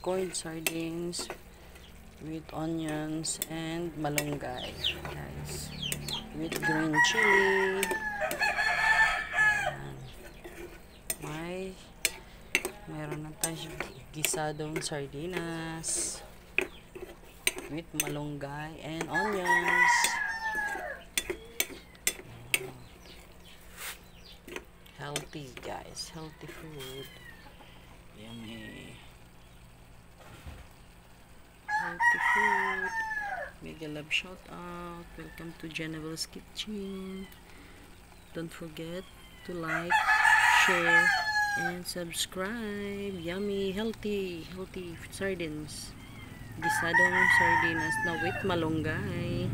corned sardines with onions and malunggay, guys. With green chili. Ayan. May meron na tayo gisadong sardinas with malunggay and onions. Healthy, guys. Healthy food. Yummy. Healthy food. Love shout out. Welcome to Geneville's Kitchen. Don't forget to like, share, and subscribe. Yummy, healthy, healthy sardines. Gisadong sardinas na with malunggay.